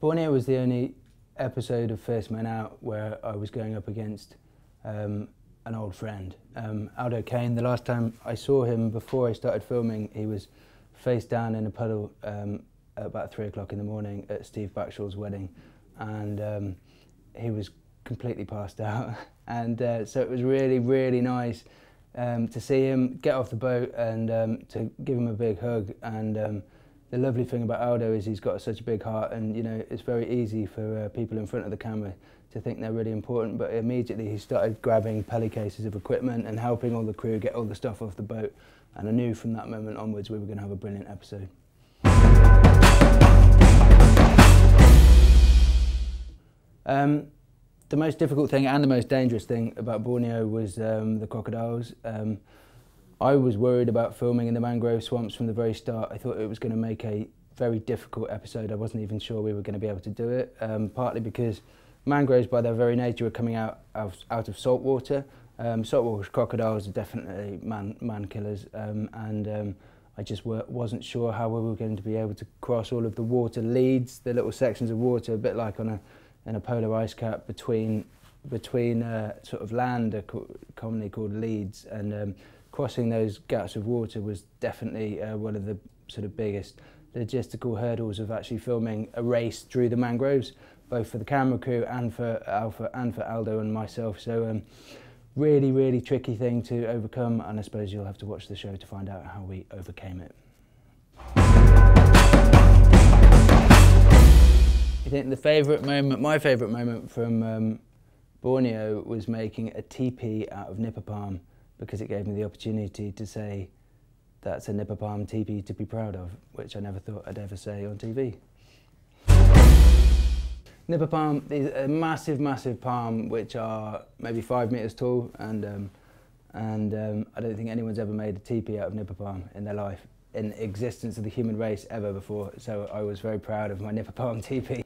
Borneo was the only episode of First Man Out where I was going up against um, an old friend. Um, Aldo Kane, the last time I saw him before I started filming, he was face down in a puddle um, at about three o'clock in the morning at Steve Backshall's wedding. And um, he was completely passed out. and uh, so it was really, really nice um, to see him get off the boat and um, to give him a big hug. And the lovely thing about Aldo is he's got such a big heart and you know it's very easy for uh, people in front of the camera to think they're really important but immediately he started grabbing Peli cases of equipment and helping all the crew get all the stuff off the boat and I knew from that moment onwards we were going to have a brilliant episode. Um, the most difficult thing and the most dangerous thing about Borneo was um, the crocodiles. Um, I was worried about filming in the mangrove swamps from the very start. I thought it was going to make a very difficult episode. I wasn't even sure we were going to be able to do it, um, partly because mangroves by their very nature are coming out of, out of salt water. Um, saltwater crocodiles are definitely man, man killers um, and um, I just wasn't sure how we were going to be able to cross all of the water leads, the little sections of water, a bit like on a, in a polar ice cap between, between uh, sort of land, uh, commonly called leads, and um, crossing those gaps of water was definitely uh, one of the sort of biggest logistical hurdles of actually filming a race through the mangroves, both for the camera crew and for Alpha and for Aldo and myself. So um, really, really tricky thing to overcome, and I suppose you'll have to watch the show to find out how we overcame it. I think the favourite moment, my favourite moment from um, Borneo was making a teepee out of nipa palm because it gave me the opportunity to say that's a Nipa Palm teepee to be proud of, which I never thought I'd ever say on TV. Nipa palm is a massive, massive palm which are maybe five metres tall and um, and um, I don't think anyone's ever made a teepee out of Nipa palm in their life in existence of the human race ever before so I was very proud of my Nipa palm teepee.